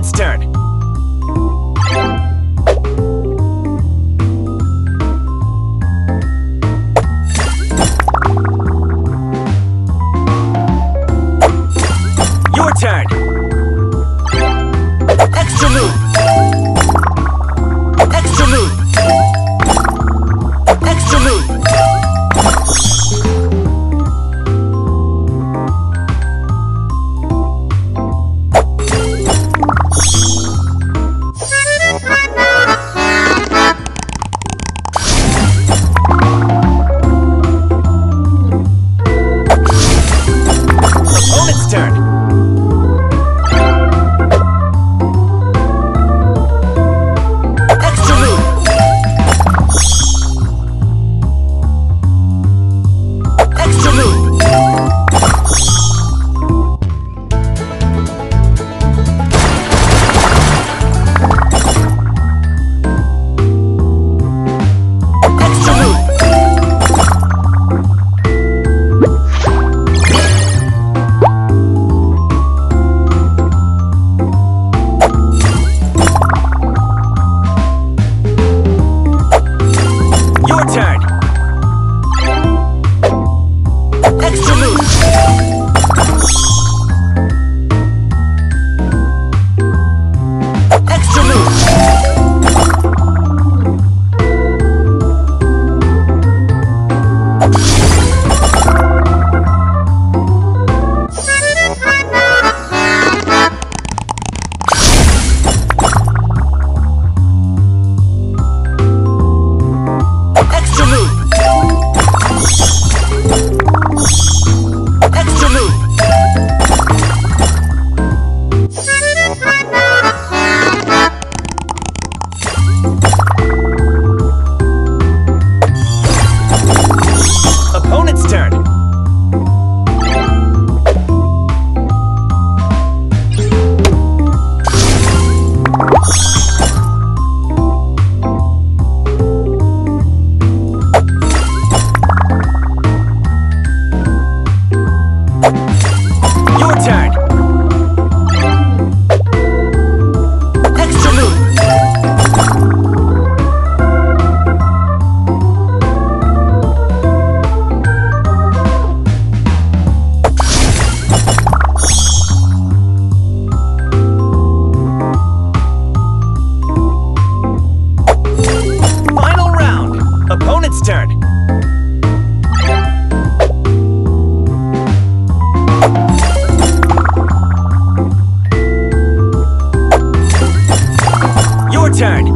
David's turn. Your turn. Matt's turn. Your turn.